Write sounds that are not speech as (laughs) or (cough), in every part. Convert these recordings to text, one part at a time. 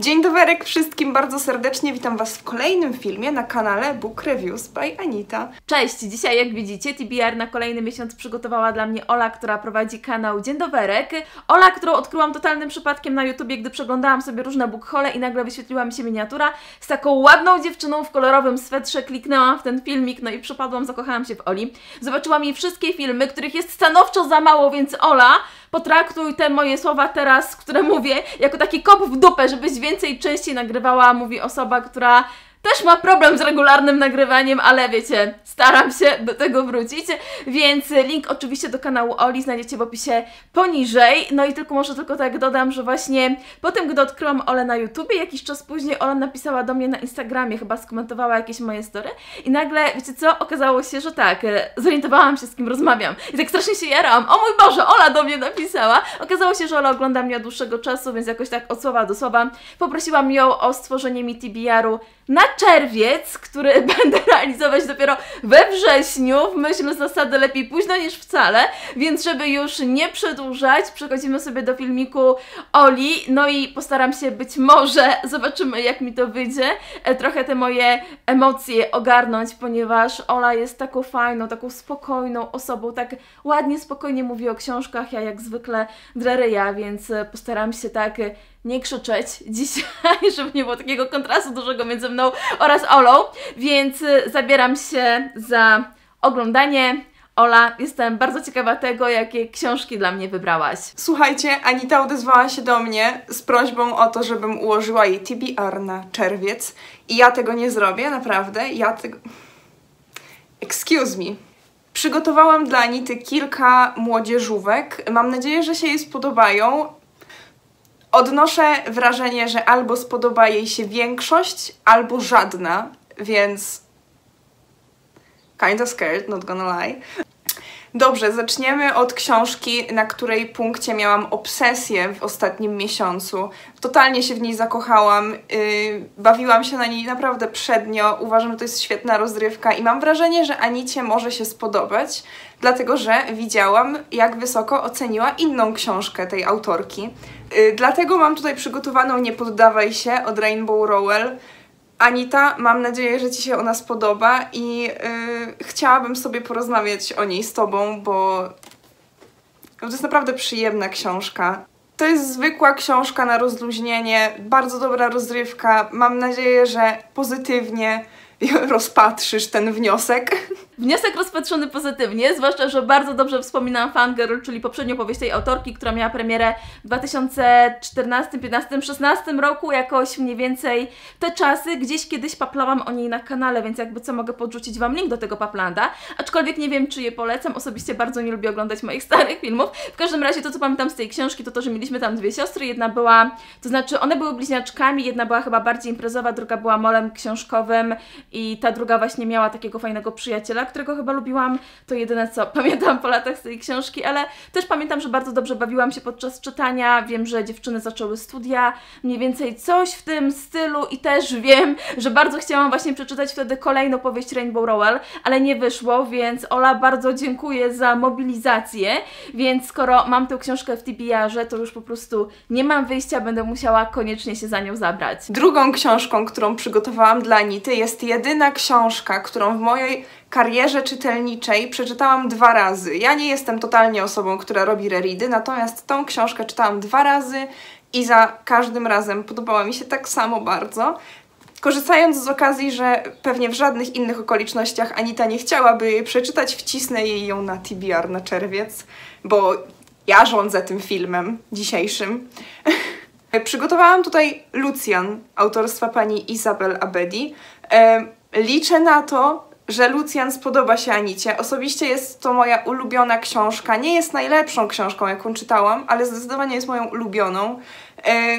Dzień doberek wszystkim bardzo serdecznie, witam Was w kolejnym filmie na kanale Book Reviews by Anita. Cześć! Dzisiaj jak widzicie TBR na kolejny miesiąc przygotowała dla mnie Ola, która prowadzi kanał Dzień Doberek. Ola, którą odkryłam totalnym przypadkiem na YouTubie, gdy przeglądałam sobie różne bookhole i nagle wyświetliła mi się miniatura z taką ładną dziewczyną w kolorowym swetrze. Kliknęłam w ten filmik, no i przypadłam, zakochałam się w Oli. Zobaczyłam jej wszystkie filmy, których jest stanowczo za mało, więc Ola, potraktuj te moje słowa teraz, które mówię, jako taki kop w dupę, żebyś więcej, częściej nagrywała, mówi osoba, która też ma problem z regularnym nagrywaniem, ale wiecie, staram się do tego wrócić, więc link oczywiście do kanału Oli znajdziecie w opisie poniżej. No i tylko może tylko tak dodam, że właśnie po tym, gdy odkryłam Olę na YouTubie, jakiś czas później Ola napisała do mnie na Instagramie, chyba skomentowała jakieś moje story. I nagle, wiecie co, okazało się, że tak, zorientowałam się z kim rozmawiam. I tak strasznie się jarałam, o mój Boże, Ola do mnie napisała. Okazało się, że Ola ogląda mnie od dłuższego czasu, więc jakoś tak od słowa do słowa poprosiłam ją o stworzenie mi TBR-u na czerwiec, który (laughs) będę realizować dopiero we wrześniu, w myśl zasady lepiej późno niż wcale, więc żeby już nie przedłużać, przechodzimy sobie do filmiku Oli, no i postaram się być może, (laughs) zobaczymy jak mi to wyjdzie, e, trochę te moje emocje ogarnąć, ponieważ Ola jest taką fajną, taką spokojną osobą, tak ładnie, spokojnie mówi o książkach, ja jak zwykle dreryja, więc e, postaram się tak nie krzyczeć dzisiaj, (laughs) żeby nie było takiego kontrastu dużego między mną oraz Olą, więc y, zabieram się za oglądanie. Ola, jestem bardzo ciekawa tego, jakie książki dla mnie wybrałaś. Słuchajcie, Anita odezwała się do mnie z prośbą o to, żebym ułożyła jej TBR na czerwiec i ja tego nie zrobię, naprawdę. Ja tego... Excuse me. Przygotowałam dla Anity kilka młodzieżówek. Mam nadzieję, że się jej spodobają. Odnoszę wrażenie, że albo spodoba jej się większość, albo żadna, więc kinda scared, not gonna lie. Dobrze, zaczniemy od książki, na której punkcie miałam obsesję w ostatnim miesiącu. Totalnie się w niej zakochałam, yy, bawiłam się na niej naprawdę przednio, uważam, że to jest świetna rozrywka i mam wrażenie, że Anicie może się spodobać, dlatego że widziałam, jak wysoko oceniła inną książkę tej autorki. Yy, dlatego mam tutaj przygotowaną Nie poddawaj się od Rainbow Rowell. Anita, mam nadzieję, że Ci się ona spodoba i yy, chciałabym sobie porozmawiać o niej z Tobą, bo to jest naprawdę przyjemna książka. To jest zwykła książka na rozluźnienie, bardzo dobra rozrywka. Mam nadzieję, że pozytywnie (laughs) rozpatrzysz ten wniosek. Wniosek rozpatrzony pozytywnie, zwłaszcza, że bardzo dobrze wspominam Fangirl, czyli poprzednią powieść tej autorki, która miała premierę w 2014, 15, 16 roku, jakoś mniej więcej te czasy, gdzieś kiedyś paplałam o niej na kanale, więc jakby co mogę podrzucić Wam link do tego paplanda, aczkolwiek nie wiem, czy je polecam, osobiście bardzo nie lubię oglądać moich starych filmów. W każdym razie to, co pamiętam z tej książki, to to, że mieliśmy tam dwie siostry, jedna była, to znaczy one były bliźniaczkami, jedna była chyba bardziej imprezowa, druga była molem książkowym i ta druga właśnie miała takiego fajnego przyjaciela, którego chyba lubiłam, to jedyne co (laughs) pamiętam po latach z tej książki, ale też pamiętam, że bardzo dobrze bawiłam się podczas czytania, wiem, że dziewczyny zaczęły studia, mniej więcej coś w tym stylu i też wiem, że bardzo chciałam właśnie przeczytać wtedy kolejną powieść Rainbow Rowell, ale nie wyszło, więc Ola bardzo dziękuję za mobilizację, więc skoro mam tę książkę w TBR-ze, to już po prostu nie mam wyjścia, będę musiała koniecznie się za nią zabrać. Drugą książką, którą przygotowałam dla Anity jest jedyna książka, którą w mojej karierze czytelniczej przeczytałam dwa razy. Ja nie jestem totalnie osobą, która robi reready, natomiast tą książkę czytałam dwa razy i za każdym razem podobała mi się tak samo bardzo. Korzystając z okazji, że pewnie w żadnych innych okolicznościach Anita nie chciałaby jej przeczytać, wcisnę jej ją na TBR na czerwiec, bo ja rządzę tym filmem dzisiejszym. (laughs) Przygotowałam tutaj Lucian autorstwa pani Isabel Abedi. Liczę na to, że Lucjan spodoba się Anicie. Osobiście jest to moja ulubiona książka. Nie jest najlepszą książką, jaką czytałam, ale zdecydowanie jest moją ulubioną. E,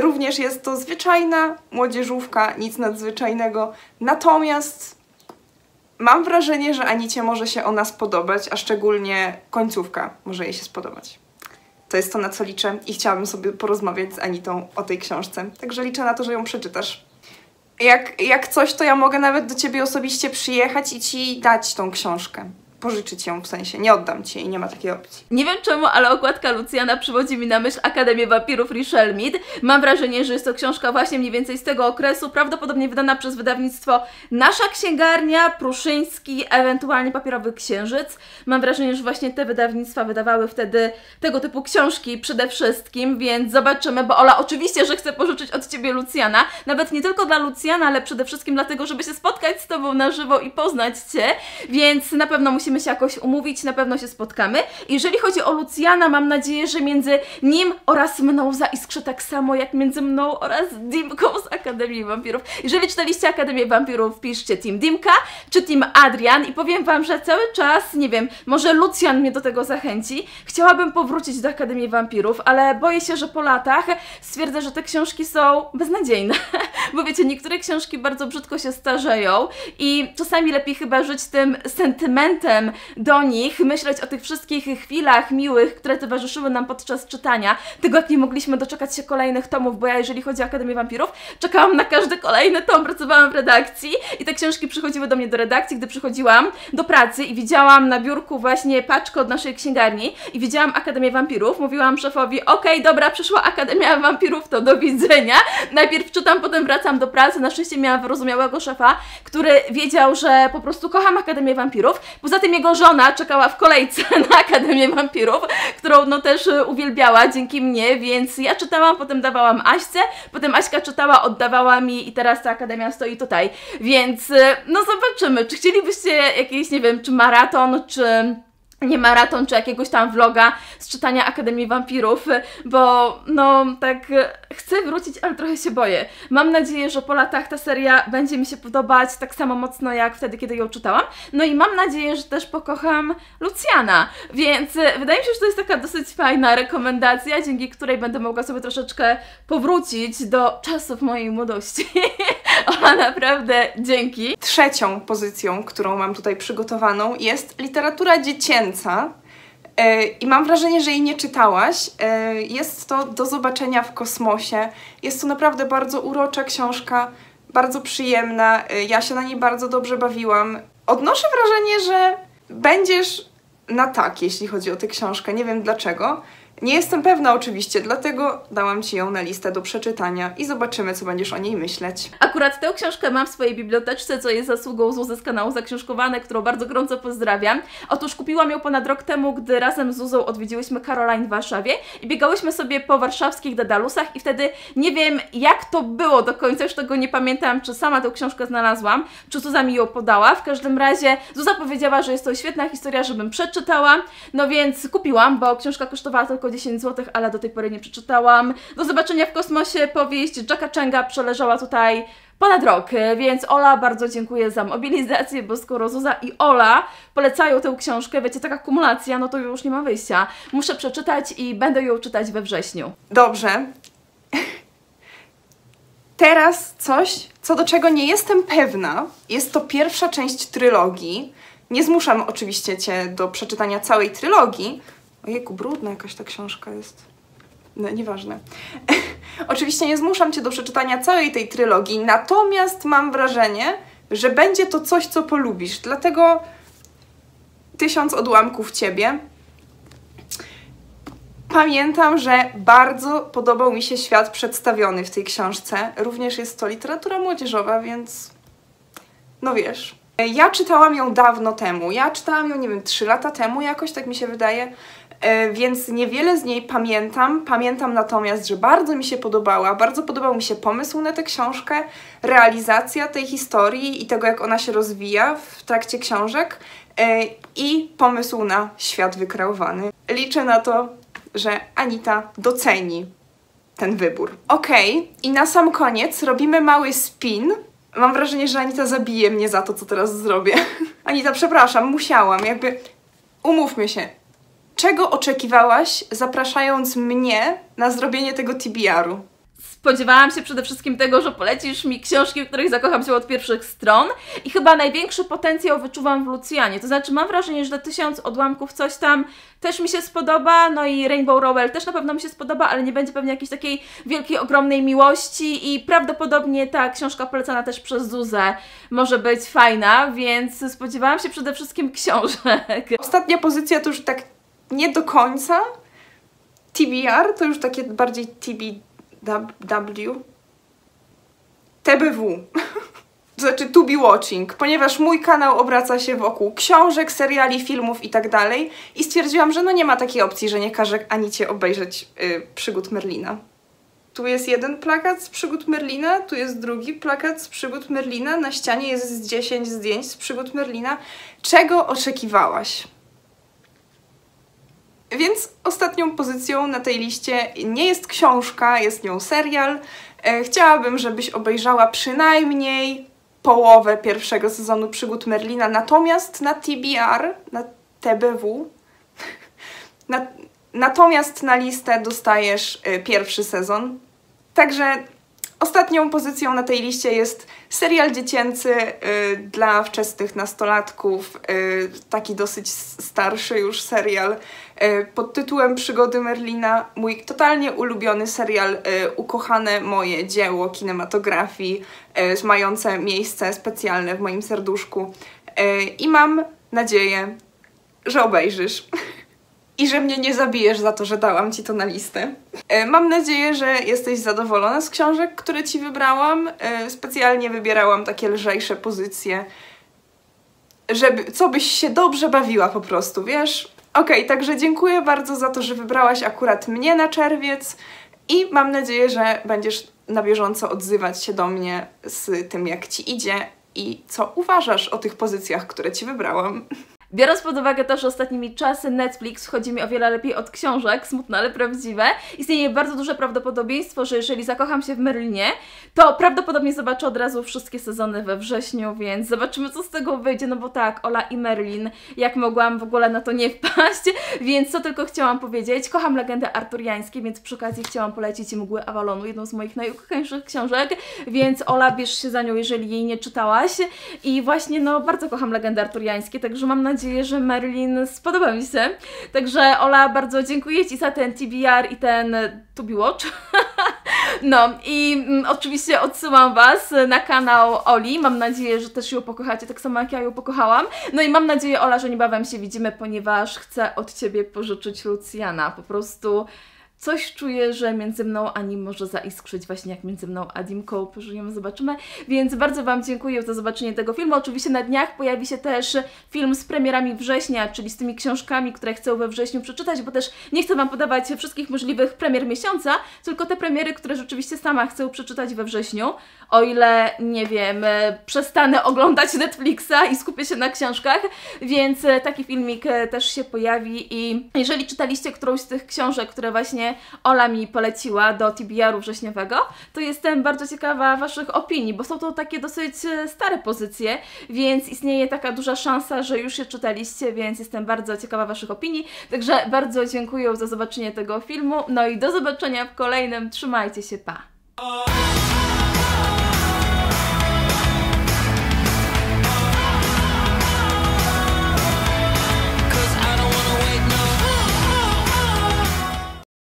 również jest to zwyczajna młodzieżówka, nic nadzwyczajnego. Natomiast mam wrażenie, że Anicie może się ona spodobać, a szczególnie końcówka może jej się spodobać. To jest to, na co liczę i chciałabym sobie porozmawiać z Anitą o tej książce. Także liczę na to, że ją przeczytasz jak, jak coś, to ja mogę nawet do ciebie osobiście przyjechać i ci dać tą książkę. Pożyczyć ją, w sensie nie oddam ci jej, nie ma takiej opcji. Nie wiem czemu, ale okładka Lucjana przywodzi mi na myśl Akademię Wampirów Richelle Mead. Mam wrażenie, że jest to książka właśnie mniej więcej z tego okresu, prawdopodobnie wydana przez wydawnictwo Nasza Księgarnia, Pruszyński, ewentualnie Papierowy Księżyc. Mam wrażenie, że właśnie te wydawnictwa wydawały wtedy tego typu książki przede wszystkim, więc zobaczymy, bo Ola oczywiście, że chce pożyczyć od Ciebie Lucjana, nawet nie tylko dla Lucjana, ale przede wszystkim dlatego, żeby się spotkać z Tobą na żywo i poznać Cię, więc na pewno musimy się jakoś umówić, na pewno się spotkamy. Jeżeli chodzi o Lucjana, mam nadzieję, że między nim oraz mną zaiskrzy tak samo jak między mną oraz Dimką z Akademii Wampirów. Jeżeli czytaliście Akademię Wampirów, piszcie Team Dimka czy Team Adrian i powiem Wam, że cały czas, nie wiem, może Lucjan mnie do tego zachęci. Chciałabym powrócić do Akademii Wampirów, ale boję się, że po latach stwierdzę, że te książki są beznadziejne. (laughs) Bo wiecie, niektóre książki bardzo brzydko się starzeją i czasami lepiej chyba żyć tym sentymentem do nich, myśleć o tych wszystkich chwilach miłych, które towarzyszyły nam podczas czytania, nie mogliśmy doczekać się kolejnych tomów, bo ja jeżeli chodzi o Akademię Wampirów, czekałam na każdy kolejny tom, pracowałam w redakcji i te książki przychodziły do mnie do redakcji, gdy przychodziłam do pracy i widziałam na biurku właśnie paczkę od naszej księgarni i widziałam Akademię Wampirów, mówiłam szefowi, okej, okay, dobra, przyszła Akademia Wampirów, to do widzenia. Najpierw czytam, potem wracam do pracy, na szczęście miałam wyrozumiałego szefa, który wiedział, że po prostu kocham Akademię Wampirów. Poza tym jego żona czekała w kolejce (laughs) na Akademię Wampirów, którą no też uwielbiała dzięki mnie, więc ja czytałam, potem dawałam Aśce, potem Aśka czytała, oddawała mi i teraz ta Akademia stoi tutaj. Więc no zobaczymy, czy chcielibyście jakiś, nie wiem, czy maraton, czy nie maraton czy jakiegoś tam vloga z czytania Akademii Wampirów, bo no tak chcę wrócić, ale trochę się boję. Mam nadzieję, że po latach ta seria będzie mi się podobać tak samo mocno jak wtedy, kiedy ją czytałam. No i mam nadzieję, że też pokocham Lucjana, więc wydaje mi się, że to jest taka dosyć fajna rekomendacja, dzięki której będę mogła sobie troszeczkę powrócić do czasów mojej młodości. (laughs) Ona naprawdę dzięki. Trzecią pozycją, którą mam tutaj przygotowaną jest literatura dziecięca. E, I mam wrażenie, że jej nie czytałaś. E, jest to Do zobaczenia w kosmosie. Jest to naprawdę bardzo urocza książka, bardzo przyjemna. E, ja się na niej bardzo dobrze bawiłam. Odnoszę wrażenie, że będziesz na tak, jeśli chodzi o tę książkę. Nie wiem dlaczego. Nie jestem pewna oczywiście, dlatego dałam Ci ją na listę do przeczytania i zobaczymy, co będziesz o niej myśleć. Akurat tę książkę mam w swojej biblioteczce, co jest zasługą Zuzy z kanału Zaksiążkowane, którą bardzo gorąco pozdrawiam. Otóż kupiłam ją ponad rok temu, gdy razem z Zuzą odwiedziłyśmy Caroline w Warszawie i biegałyśmy sobie po warszawskich Dedalusach i wtedy nie wiem, jak to było do końca, już tego nie pamiętam, czy sama tę książkę znalazłam, czy Zuza mi ją podała. W każdym razie Zuza powiedziała, że jest to świetna historia, żebym przeczytała, no więc kupiłam, bo książka kosztowała tylko 10 zł, ale do tej pory nie przeczytałam. Do zobaczenia w kosmosie powieść Jacka Changa przeleżała tutaj ponad rok, więc Ola bardzo dziękuję za mobilizację, bo skoro Zuza i Ola polecają tę książkę, wiecie, taka kumulacja, no to już nie ma wyjścia. Muszę przeczytać i będę ją czytać we wrześniu. Dobrze. Teraz coś, co do czego nie jestem pewna. Jest to pierwsza część trylogii. Nie zmuszam oczywiście Cię do przeczytania całej trylogii, Ojejku, brudna jakaś ta książka jest. No, nieważne. (laughs) Oczywiście nie zmuszam Cię do przeczytania całej tej trylogii, natomiast mam wrażenie, że będzie to coś, co polubisz. Dlatego tysiąc odłamków Ciebie. Pamiętam, że bardzo podobał mi się świat przedstawiony w tej książce. Również jest to literatura młodzieżowa, więc no wiesz. Ja czytałam ją dawno temu. Ja czytałam ją, nie wiem, trzy lata temu jakoś, tak mi się wydaje. E, więc niewiele z niej pamiętam. Pamiętam natomiast, że bardzo mi się podobała, bardzo podobał mi się pomysł na tę książkę, realizacja tej historii i tego, jak ona się rozwija w trakcie książek e, i pomysł na świat wykreowany. Liczę na to, że Anita doceni ten wybór. Ok, i na sam koniec robimy mały spin. Mam wrażenie, że Anita zabije mnie za to, co teraz zrobię. (laughs) Anita, przepraszam, musiałam, jakby umówmy się, Czego oczekiwałaś, zapraszając mnie na zrobienie tego TBR-u? Spodziewałam się przede wszystkim tego, że polecisz mi książki, w których zakocham się od pierwszych stron i chyba największy potencjał wyczuwam w Lucjanie. To znaczy mam wrażenie, że tysiąc odłamków coś tam też mi się spodoba, no i Rainbow Rowell też na pewno mi się spodoba, ale nie będzie pewnie jakiejś takiej wielkiej, ogromnej miłości i prawdopodobnie ta książka polecana też przez Zuzę może być fajna, więc spodziewałam się przede wszystkim książek. Ostatnia pozycja to już tak nie do końca. TBR to już takie bardziej TBW. TBW. (laughs) Znaczy to be watching, ponieważ mój kanał obraca się wokół książek, seriali, filmów i tak dalej i stwierdziłam, że no nie ma takiej opcji, że nie każę Anicie obejrzeć yy, przygód Merlina. Tu jest jeden plakat z przygód Merlina, tu jest drugi plakat z przygód Merlina, na ścianie jest z 10 zdjęć z przygód Merlina. Czego oczekiwałaś? Więc ostatnią pozycją na tej liście nie jest książka, jest nią serial. E, chciałabym, żebyś obejrzała przynajmniej połowę pierwszego sezonu przygód Merlina, natomiast na TBR, na TBW, (laughs) na, natomiast na listę dostajesz y, pierwszy sezon. Także ostatnią pozycją na tej liście jest serial dziecięcy y, dla wczesnych nastolatków, y, taki dosyć starszy już serial y, pod tytułem Przygody Merlina, mój totalnie ulubiony serial, y, ukochane moje dzieło kinematografii, y, mające miejsce specjalne w moim serduszku y, i mam nadzieję, że obejrzysz. (laughs) i że mnie nie zabijesz za to, że dałam ci to na listę. E, mam nadzieję, że jesteś zadowolona z książek, które ci wybrałam. E, specjalnie wybierałam takie lżejsze pozycje, żeby, co byś się dobrze bawiła po prostu, wiesz? Okej, okay, także dziękuję bardzo za to, że wybrałaś akurat mnie na czerwiec i mam nadzieję, że będziesz na bieżąco odzywać się do mnie z tym, jak ci idzie i co uważasz o tych pozycjach, które ci wybrałam. Biorąc pod uwagę to, że ostatnimi czasy Netflix wchodzi mi o wiele lepiej od książek, smutne, ale prawdziwe, istnieje bardzo duże prawdopodobieństwo, że jeżeli zakocham się w Merlinie, to prawdopodobnie zobaczę od razu wszystkie sezony we wrześniu, więc zobaczymy, co z tego wyjdzie, no bo tak, Ola i Merlin, jak mogłam w ogóle na to nie wpaść, (laughs) więc co tylko chciałam powiedzieć, kocham legendy arturiańskie, więc przy okazji chciałam polecić Mgły Avalonu, jedną z moich najukochańszych książek, więc Ola, bierz się za nią, jeżeli jej nie czytałaś. I właśnie, no, bardzo kocham legendy arturiańskie, także mam nadzieję, nadzieję, że Merlin spodoba mi się. Także Ola, bardzo dziękuję Ci za ten TBR i ten To Be Watch. (laughs) No i mm, oczywiście odsyłam Was na kanał Oli. Mam nadzieję, że też ją pokochacie, tak samo jak ja ją pokochałam. No i mam nadzieję, Ola, że niebawem się widzimy, ponieważ chcę od Ciebie pożyczyć Lucjana. Po prostu coś czuję, że między mną a nim może zaiskrzyć właśnie jak między mną a Dimką. Pożyjemy, zobaczymy. Więc bardzo Wam dziękuję za zobaczenie tego filmu. Oczywiście na dniach pojawi się też film z premierami września, czyli z tymi książkami, które chcę we wrześniu przeczytać, bo też nie chcę Wam podawać wszystkich możliwych premier miesiąca, tylko te premiery, które rzeczywiście sama chcę przeczytać we wrześniu. O ile, nie wiem, przestanę oglądać Netflixa i skupię się na książkach, więc taki filmik też się pojawi i jeżeli czytaliście którąś z tych książek, które właśnie Ola mi poleciła do TBR-u wrześniowego, to jestem bardzo ciekawa Waszych opinii, bo są to takie dosyć e, stare pozycje, więc istnieje taka duża szansa, że już je czytaliście, więc jestem bardzo ciekawa Waszych opinii. Także bardzo dziękuję za zobaczenie tego filmu, no i do zobaczenia w kolejnym. Trzymajcie się, pa!